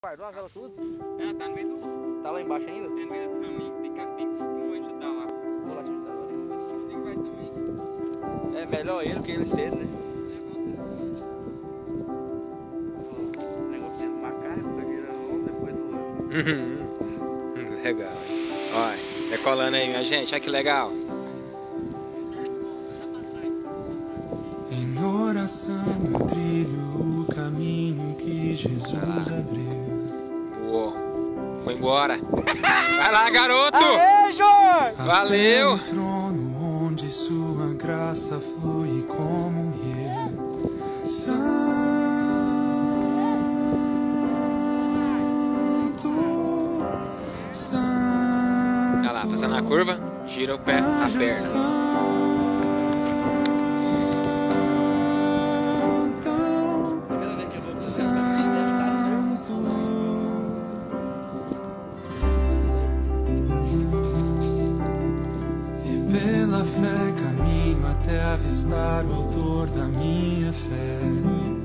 Guardou a vela tudo? É, tá no meio do. Tá lá embaixo ainda? É no meio desse caminho. Tem que, tem que um ajudar lá. Vou lá te ajudar agora. Esse Rodrigo vai também. É melhor ele que ele entende, né? É, O negócio dentro do macaco, vai virando um, depois o outro. Legal. Olha, decolando aí, minha gente. Olha que legal. Em oração eu trilho o caminho que Jesus abriu. Uou. Foi embora. Vai lá, garoto! Jorge! Valeu! O trono onde sua graça flui como um rio. Santo, Santo. Olha lá, passando na curva, gira o pé, a perna. Avistar o autor da minha fé.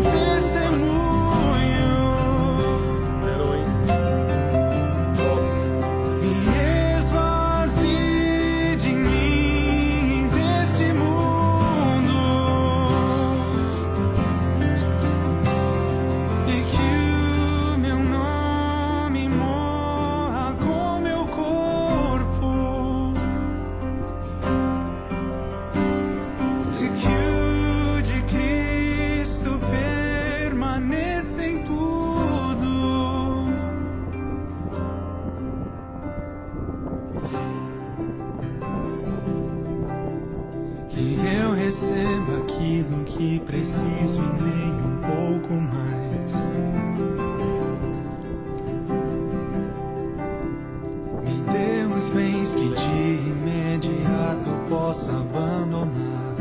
Baby. Que eu receba aquilo que preciso e nem um pouco mais. Me dê os bens que de imediato possa abandonar.